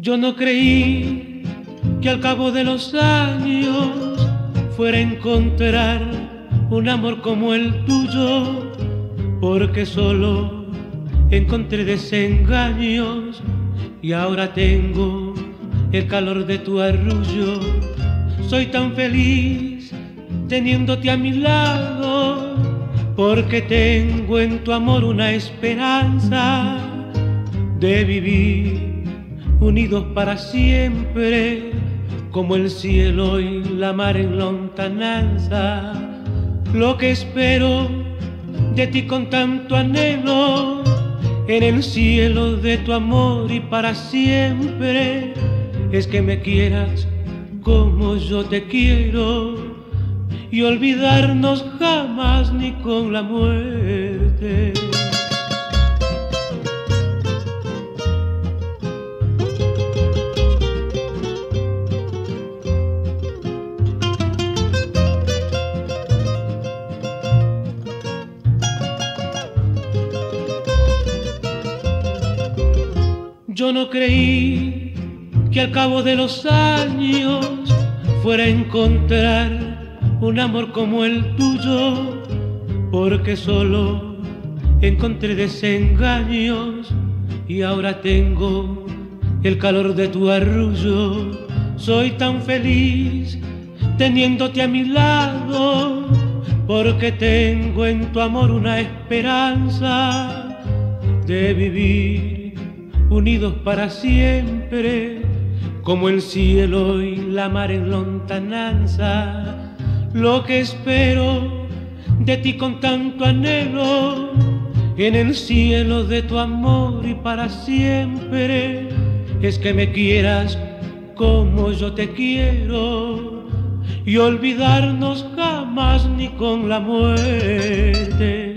Yo no creí que al cabo de los años fuera a encontrar un amor como el tuyo, porque solo encontré desengaños y ahora tengo el calor de tu arrullo. Soy tan feliz teniéndote a mi lado, porque tengo en tu amor una esperanza de vivir unidos para siempre, como el cielo y la mar en lontananza. Lo que espero de ti con tanto anhelo, en el cielo de tu amor y para siempre, es que me quieras como yo te quiero y olvidarnos jamás ni con la muerte. Yo no creí que al cabo de los años fuera a encontrar un amor como el tuyo, porque solo encontré desengaños y ahora tengo el calor de tu arrullo. Soy tan feliz teniéndote a mi lado, porque tengo en tu amor una esperanza de vivir unidos para siempre, como el cielo y la mar en lontananza. Lo que espero de ti con tanto anhelo, en el cielo de tu amor y para siempre, es que me quieras como yo te quiero y olvidarnos jamás ni con la muerte.